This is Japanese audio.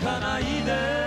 かないで」